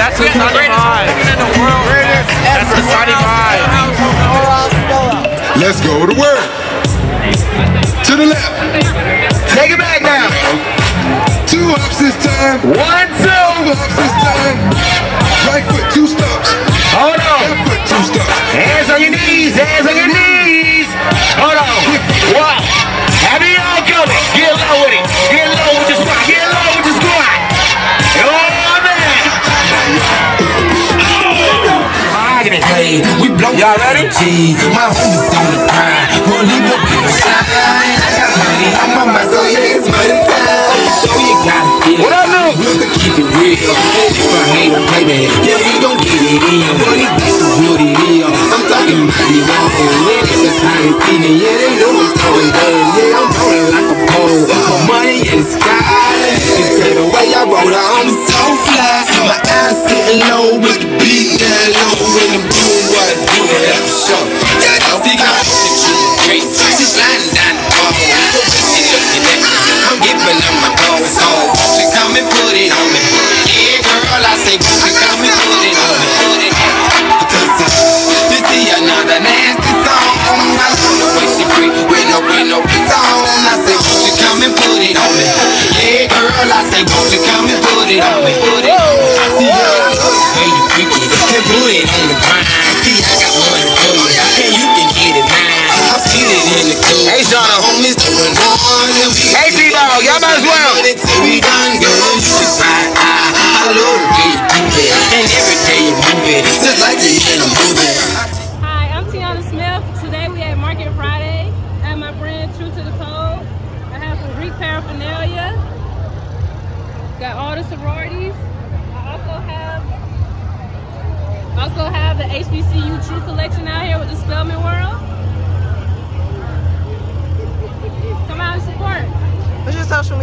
That's the greatest homecoming in the world. That's the Saudi vibe. Let's go to work. To the left. Take it back now. Two hops this time. One, two. Two hops this time. Right foot, two stops. Hold on. Left foot, two stops. Hands on your knees. Hands on your knees. Hold on. Wow. Happy homecoming. Get low with it. Y'all ready? My homies on the grind. Won't leave no people shine. I got money. I'm on my soul. Yeah, it's money time. Show you got it. What up? We'll keep it real. If I hate a baby, yeah, we gon' get it in. Money, that's the real deal. I'm talking about the one. And it's a tiny feeling. Yeah, they know throwing down. Yeah, I'm rolling like a pole. My money in the sky. You can tell the way I roll.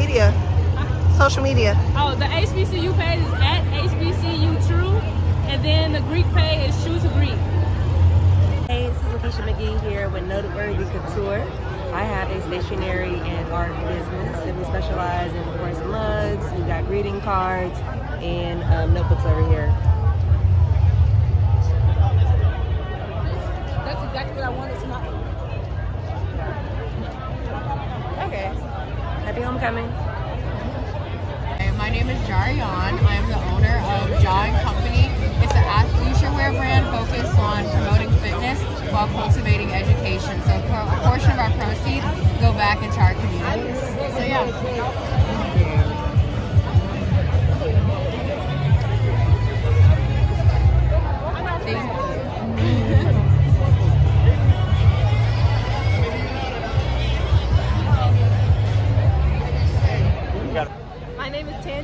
Media? Social media. Oh, the HBCU page is at HBCU True, and then the Greek page is True to Greek. Hey, this is Lakeisha McGee here with Noteworthy Couture. I have a stationery and art business, and we specialize in, of course, mugs. We got greeting cards and um, notebooks over here. That's exactly what I wanted to know. Happy homecoming. My name is Jarian. I'm the owner of Jaw and Company. It's an athleisure wear brand focused on promoting fitness while cultivating education. So a portion of our proceeds go back into our communities. So yeah.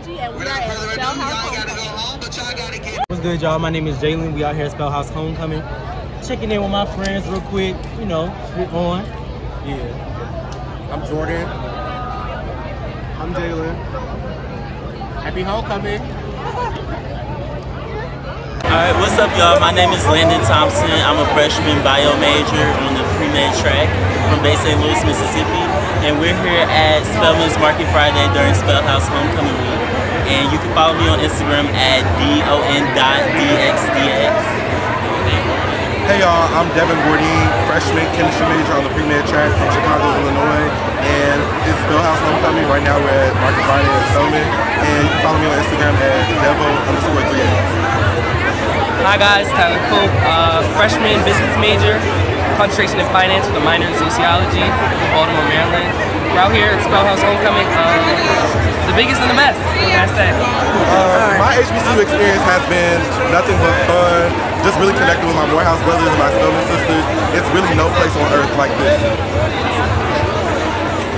Name is Tangi, and we are at Spelhouse Homecoming. What's good, y'all? My name is Jalen. We out here at Spelhouse Homecoming. Checking in with my friends real quick, you know, fit on. Yeah. I'm Jordan. I'm Jalen. Happy homecoming. Alright, what's up y'all? My name is Landon Thompson. I'm a freshman bio major on the pre-med track from Bay St. Louis, Mississippi. And we're here at Spelman's Market Friday during Spelhouse Homecoming Week. And you can follow me on Instagram at don.dxdx. Hey y'all, I'm Devin Bourdin, freshman chemistry major on the pre-med track from Chicago, Illinois. And it's Spelhouse Homecoming. Right now we're at Market Friday at Spelman. And follow me on Instagram at devo underscore 3 Hi guys, Tyler Pope, uh, freshman business major, concentration in finance with a minor in sociology, Baltimore, Maryland. We're out here at Spelhouse Homecoming. The biggest and the best. What can I? Uh, my HBCU experience has been nothing but fun. Just really connecting with my Morehouse brothers and my Spelman sisters. It's really no place on earth like this.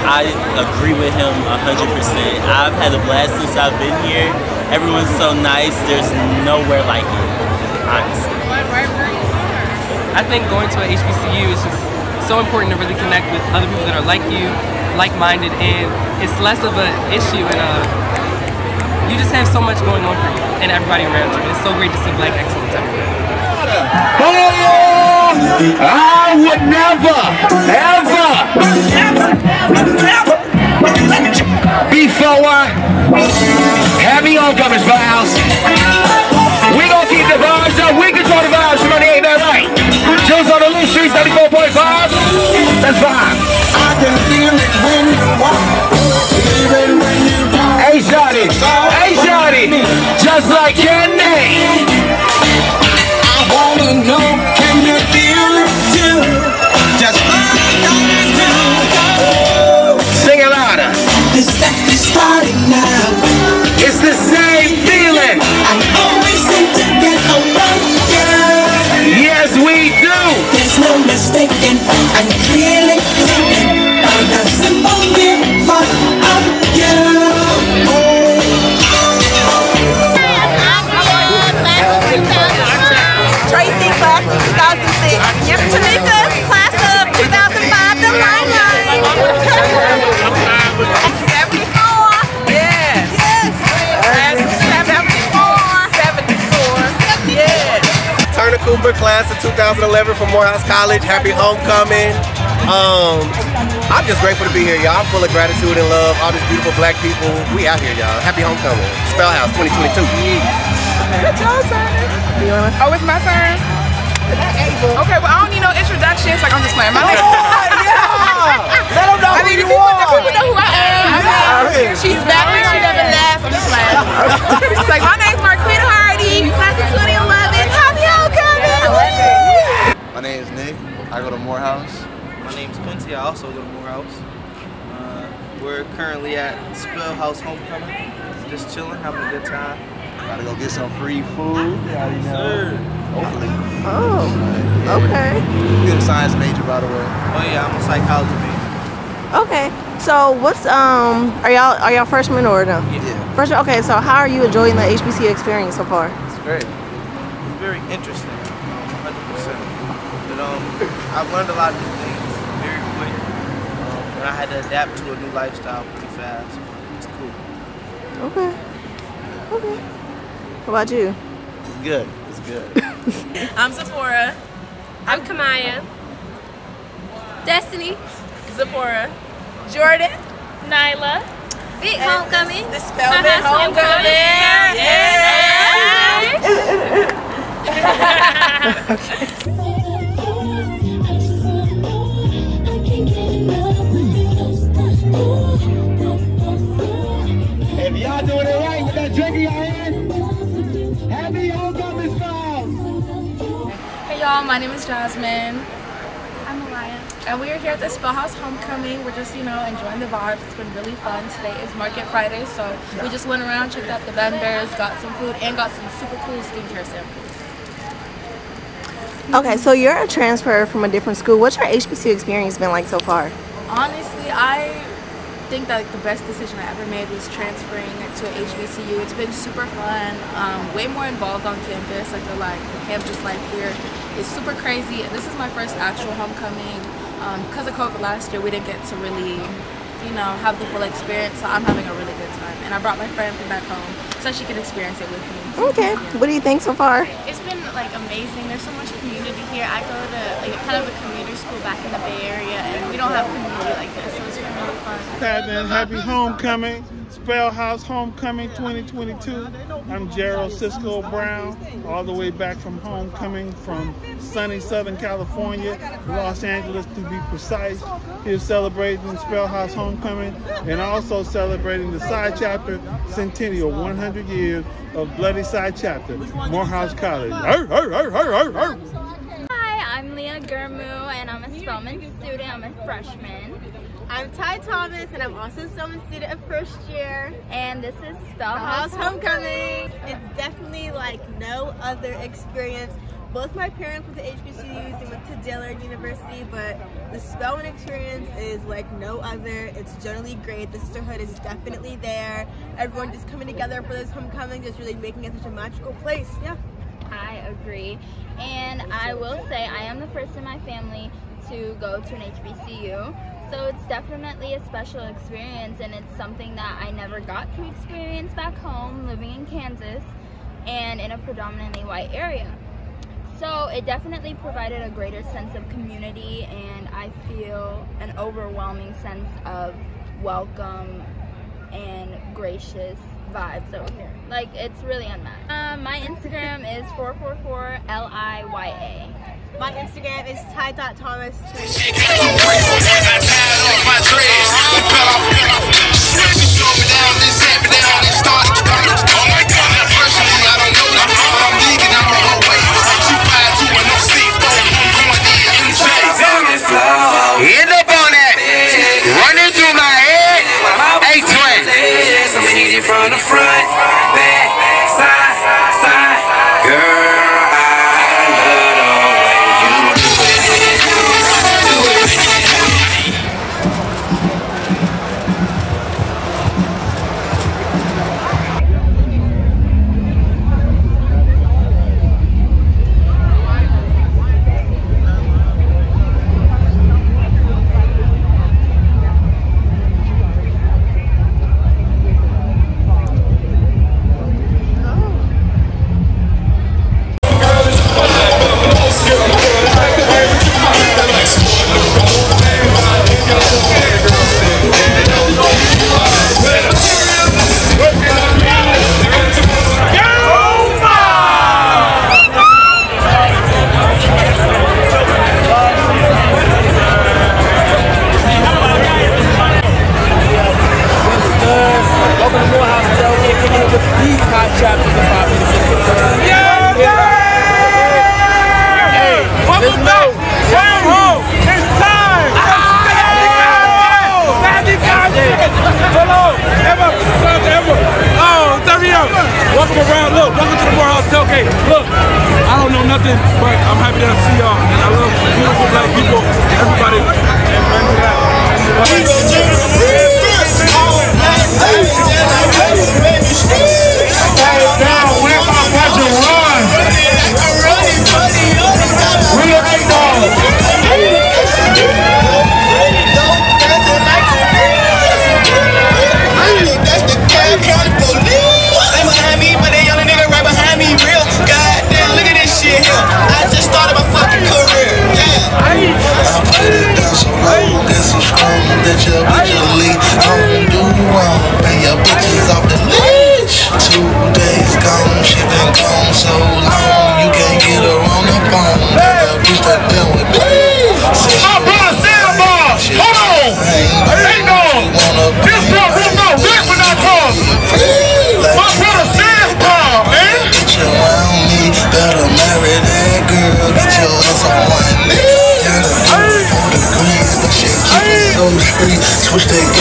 I agree with him 100%. I've had a blast since I've been here. Everyone's so nice. There's nowhere like it, honestly. I think going to a HBCU is just so important to really connect with other people that are like you, like-minded, and it's less of an issue and a you just have so much going on for you and everybody around you. It's so great to see black excellence everywhere. Oh, I would never, ever, before I uh, have me homecoming spouse. We gonna keep the vibes up. We control the vibes. Money ain't that right. Juice on the loose streets, 34.5. That's fine. Just like candy. Class of 2011 from Morehouse College. Happy homecoming. Um, I'm just grateful to be here, y'all. I'm full of gratitude and love. All these beautiful black people. We out here, y'all. Happy homecoming. Spelhouse 2022. Good job, Simon. Oh, it's my turn? Okay, well, I don't need no introductions. Like, I'm just playing. My name Let them know I who mean, you people, are. people know who I am. Yeah. She's back when she never currently at Spelhouse Homecoming. Just chilling, having a good time. Gotta go get some free food. Yeah, you know. Hopefully. Oh, okay. You're a science major, by the way. Oh yeah, I'm a psychology major. Okay. So what's um are y'all are y'all freshmen or no? Yeah. Freshman. Okay. So how are you enjoying the HBC experience so far? It's great. It's very interesting, um, 100%. But um, I've learned a lot of new things very quick. Um, and I had to adapt to a new lifestyle pretty fast. It's cool. Okay. Okay. What about you? It's good. It's good. I'm Sephora. I'm Kamaya. Destiny. Sephora. Jordan. Nyla. Big homecoming. The Spelman homecoming. If my name is Jasmine. I'm Mariah. And we are here at the Spelhouse Homecoming. We're just, you know, enjoying the vibes. It's been really fun. Today is Market Friday, so we just went around, checked out the vendors, got some food, and got some super cool skincare samples. Okay. So you're a transfer from a different school. What's your HBC experience been like so far? Honestly, I think that the best decision I ever made was transferring to HBCU. It's been super fun, um, way more involved on campus. I feel like the campus life here is super crazy. And this is my first actual homecoming. Because of COVID last year, we didn't get to really, you know, have the full experience. So I'm having a really good time. And I brought my friend from back home so she can experience it with me. Okay. What do you think so far? It's been like amazing. There's so much community here. I go to like kind of a commuter school back in the Bay Area, and we don't have community like this, so Happening. Happy homecoming. Spelhouse Homecoming 2022. I'm Gerald Cisco Brown, all the way back from homecoming from sunny Southern California, Los Angeles to be precise. Here celebrating Spelhouse Homecoming and also celebrating the Psi chapter centennial 100 years of Bloody Psi Chapter, Morehouse College. Arr, arr, arr, arr, arr. Hi, I'm Leah Gurmu, and I'm a Spelman student. I'm a freshman. I'm Ty Thomas and I'm also a a student of first year. And this is Spelhouse Homecoming. It's definitely like no other experience. Both my parents went to HBCUs, they went to Dillard University, but the Spelman experience is like no other. It's generally great. The sisterhood is definitely there. Everyone just coming together for this homecoming, just really making it such a magical place. Yeah. I agree. And I will say I am the first in my family to go to an HBCU. So it's definitely a special experience and it's something that I never got to experience back home living in Kansas and in a predominantly white area. So it definitely provided a greater sense of community and I feel an overwhelming sense of welcome and gracious vibes over here. Like it's really unmatched. Um, my Instagram is 444 LIYA. My Instagram is ty.thomas. Push take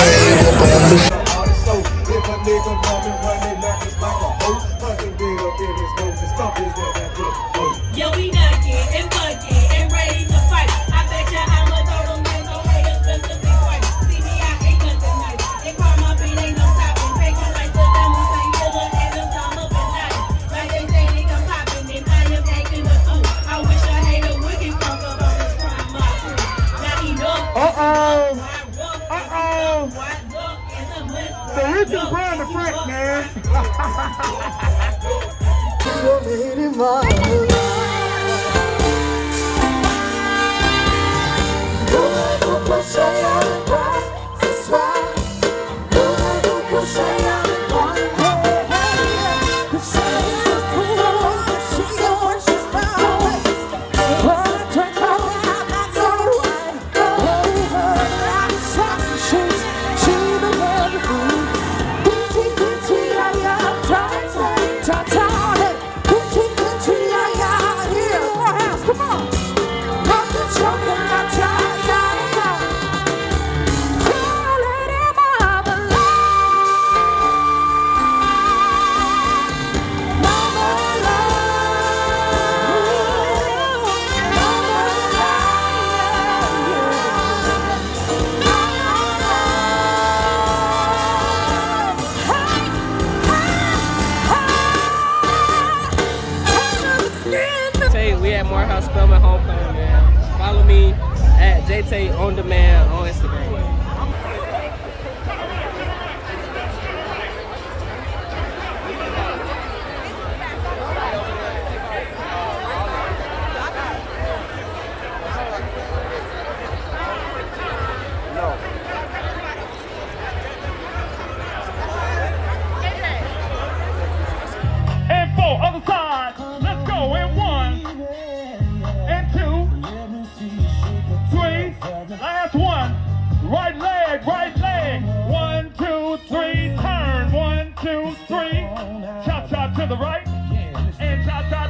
to the right. And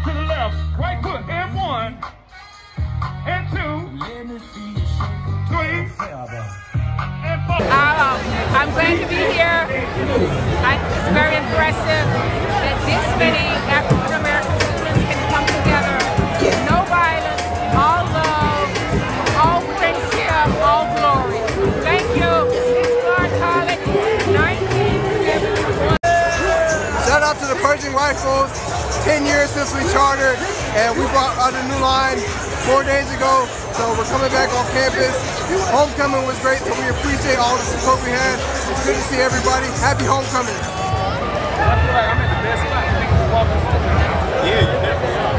to the left. Right foot. And one. And two. Three. And four. Um, I'm glad to be here. I, it's very impressive that this many to the Pershing Rifles. 10 years since we chartered, and we brought out a new line four days ago. So we're coming back on campus. Homecoming was great, so we appreciate all the support we had. It's good to see everybody. Happy homecoming. Yeah, you definitely are.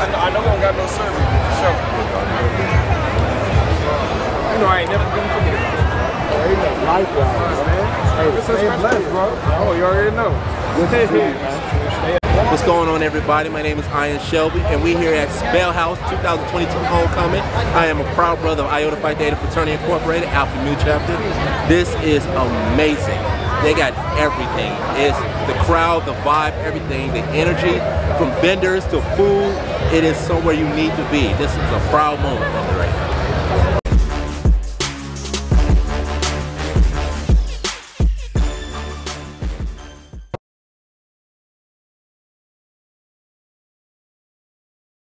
I know we don't got no service, for sure. You know I ain't never gonna forget it. Hey. Hey, blessed, bro. Oh, you already know. What's going on, everybody? My name is Ian Shelby, and we're here at Spelhouse 2022 Homecoming. I am a proud brother of Iota Phi Theta Fraternity Incorporated, Alpha Mu Chapter. This is amazing. They got everything. It's the crowd, the vibe, everything, the energy, from vendors to food. It is somewhere you need to be. This is a proud moment right now.